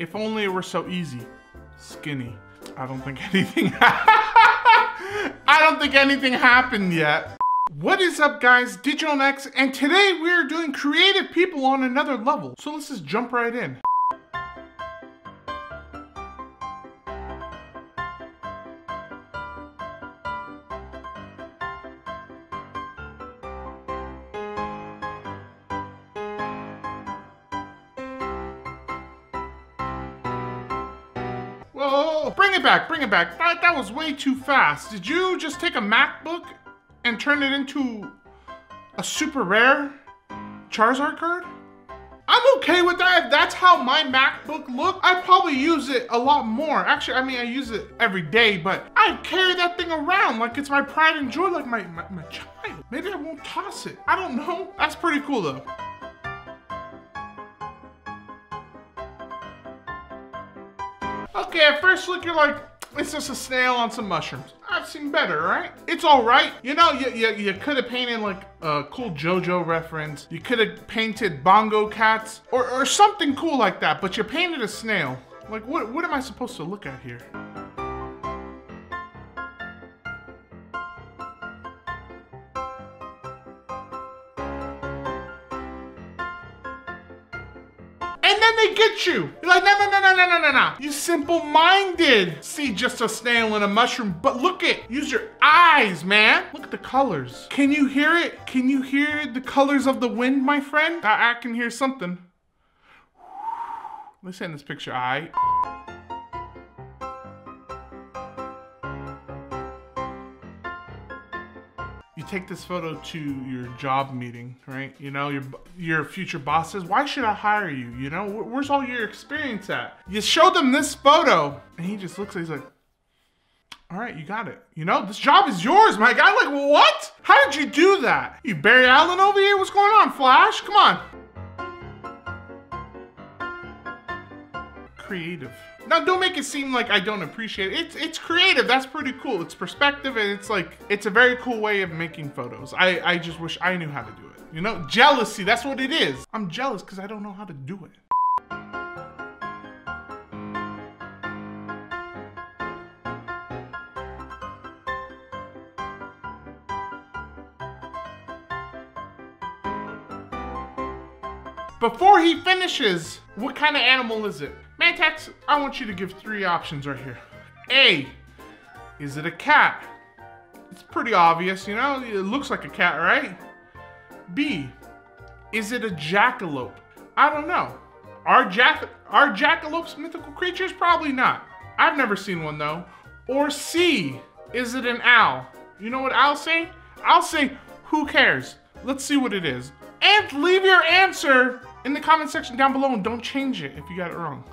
If only it were so easy. Skinny. I don't think anything I don't think anything happened yet. What is up guys, Digital Nex, and today we're doing creative people on another level. So let's just jump right in. Whoa, bring it back, bring it back. That, that was way too fast. Did you just take a MacBook and turn it into a super rare Charizard card? I'm okay with that. That's how my MacBook look, I probably use it a lot more. Actually, I mean, I use it every day, but I carry that thing around like it's my pride and joy, like my, my, my child. Maybe I won't toss it. I don't know. That's pretty cool though. Okay, at first look, you're like, it's just a snail on some mushrooms. I've seen better, right? It's all right. You know, you, you, you could have painted like a cool JoJo reference. You could have painted bongo cats or, or something cool like that, but you painted a snail. Like, what, what am I supposed to look at here? Then they get you. You're like, no, no, no, no, no, no, no, no. You simple-minded. See just a snail and a mushroom, but look it. Use your eyes, man. Look at the colors. Can you hear it? Can you hear the colors of the wind, my friend? I, I can hear something. Let's send this picture eye. you take this photo to your job meeting, right? You know, your your future boss says, "Why should I hire you?" You know, where's all your experience at? You show them this photo, and he just looks. at He's like, "All right, you got it. You know, this job is yours, my guy." Like, what? How did you do that? You Barry Allen over here? What's going on, Flash? Come on. Creative. Now, don't make it seem like I don't appreciate it. It's it's creative. That's pretty cool. It's perspective, and it's like it's a very cool way of making photos. I I just wish I knew how to do it. You know, jealousy. That's what it is. I'm jealous because I don't know how to do it. Before he finishes, what kind of animal is it? Mantax, I want you to give three options right here. A, is it a cat? It's pretty obvious, you know? It looks like a cat, right? B, is it a jackalope? I don't know. Are, jack are jackalopes mythical creatures? Probably not. I've never seen one though. Or C, is it an owl? You know what I'll say? I'll say, who cares? Let's see what it is. And leave your answer in the comment section down below and don't change it if you got it wrong.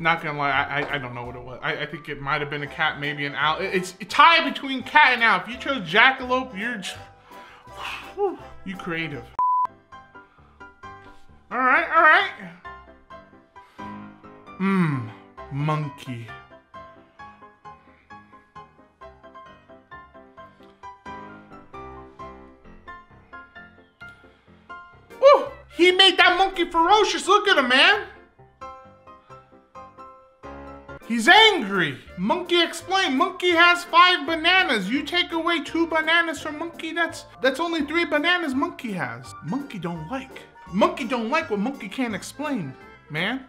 Not gonna lie, I, I, I don't know what it was. I, I think it might have been a cat, maybe an owl. It's a tie between cat and owl. If you chose jackalope, you're you creative. All right, all right. Mmm, monkey. He made that monkey ferocious. Look at him, man. He's angry. Monkey explain. Monkey has five bananas. You take away two bananas from Monkey, that's that's only three bananas Monkey has. Monkey don't like. Monkey don't like what Monkey can't explain, man.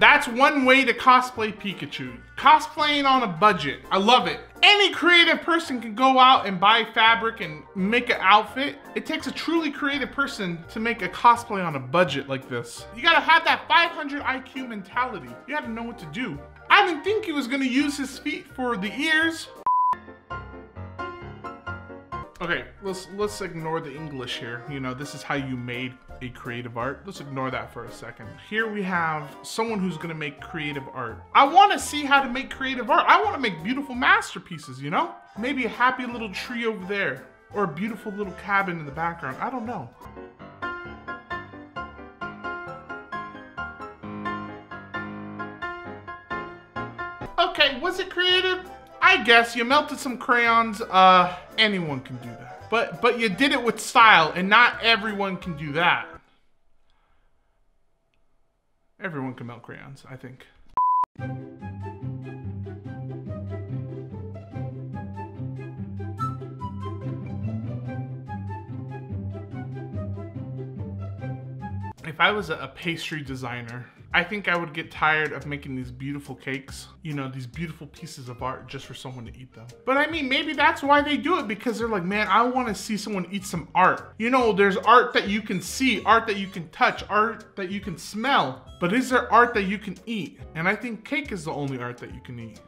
That's one way to cosplay Pikachu. Cosplaying on a budget. I love it. Any creative person can go out and buy fabric and make an outfit. It takes a truly creative person to make a cosplay on a budget like this. You gotta have that 500 IQ mentality. You gotta know what to do. I didn't think he was gonna use his feet for the ears. Okay, let's let's ignore the English here. You know, this is how you made a creative art. Let's ignore that for a second. Here we have someone who's gonna make creative art. I wanna see how to make creative art. I wanna make beautiful masterpieces, you know? Maybe a happy little tree over there or a beautiful little cabin in the background. I don't know. okay, was it creative? I guess you melted some crayons. Uh, anyone can do that. But but you did it with style, and not everyone can do that. Everyone can melt crayons, I think. If I was a pastry designer, I think I would get tired of making these beautiful cakes, you know, these beautiful pieces of art just for someone to eat them. But I mean, maybe that's why they do it because they're like, man, I want to see someone eat some art. You know, there's art that you can see, art that you can touch, art that you can smell. But is there art that you can eat? And I think cake is the only art that you can eat.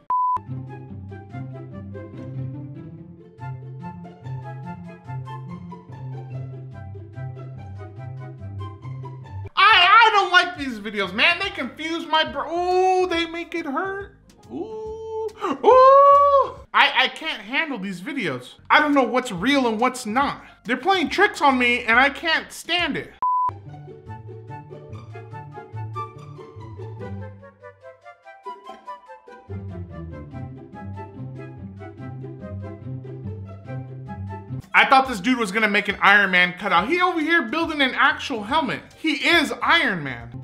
These videos, man. They confuse my bro. Ooh, they make it hurt. Ooh, ooh. I, I can't handle these videos. I don't know what's real and what's not. They're playing tricks on me and I can't stand it. I thought this dude was gonna make an Iron Man cutout. He over here building an actual helmet. He is Iron Man.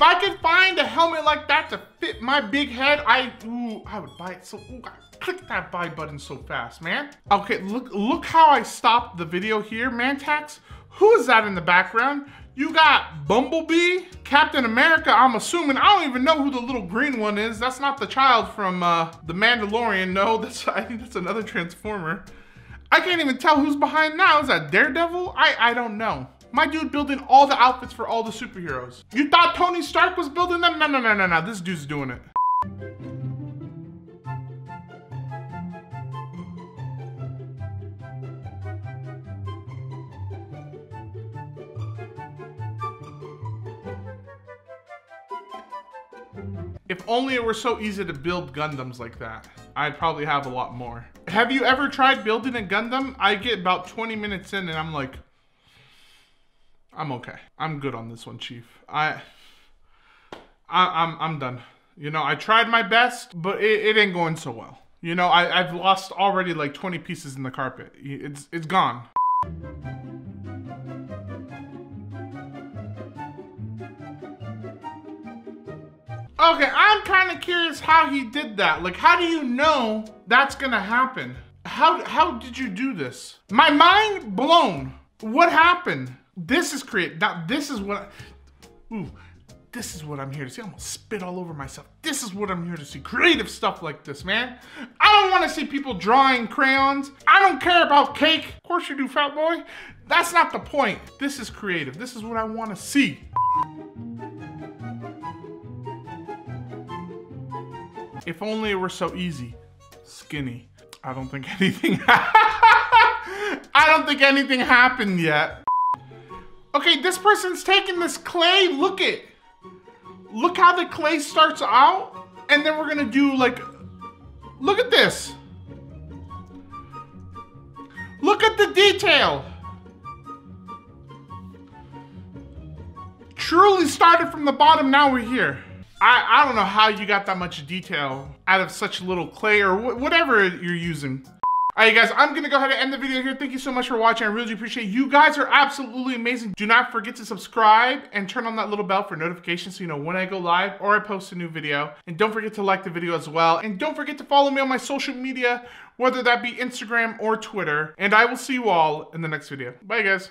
If I could find a helmet like that to fit my big head, I ooh, I would buy it. So ooh, I click that buy button so fast, man. Okay, look look how I stopped the video here, Mantax. Who is that in the background? You got Bumblebee, Captain America, I'm assuming. I don't even know who the little green one is. That's not the child from uh, The Mandalorian. No, that's I think that's another Transformer. I can't even tell who's behind now. Is that Daredevil? I, I don't know. My dude building all the outfits for all the superheroes. You thought Tony Stark was building them? No, no, no, no, no. This dude's doing it. If only it were so easy to build Gundams like that. I'd probably have a lot more. Have you ever tried building a Gundam? I get about 20 minutes in and I'm like, I'm okay. I'm good on this one, Chief. I, I am I'm, I'm done. You know, I tried my best, but it, it ain't going so well. You know, I, I've lost already like 20 pieces in the carpet. It's, it's gone. Okay, I'm kind of curious how he did that. Like, how do you know that's gonna happen? How, how did you do this? My mind blown. What happened? This is create. Now, this is what. Ooh, this is what I'm here to see. I'm gonna spit all over myself. This is what I'm here to see. Creative stuff like this, man. I don't want to see people drawing crayons. I don't care about cake. Of course you do, fat boy. That's not the point. This is creative. This is what I want to see. If only it were so easy. Skinny. I don't think anything I don't think anything happened yet. Okay, this person's taking this clay. Look it. Look how the clay starts out. And then we're gonna do like, look at this. Look at the detail. Truly started from the bottom, now we're here. I, I don't know how you got that much detail out of such little clay or wh whatever you're using. All right, guys, I'm gonna go ahead and end the video here. Thank you so much for watching. I really appreciate it. You guys are absolutely amazing. Do not forget to subscribe and turn on that little bell for notifications so you know when I go live or I post a new video. And don't forget to like the video as well. And don't forget to follow me on my social media, whether that be Instagram or Twitter. And I will see you all in the next video. Bye, guys.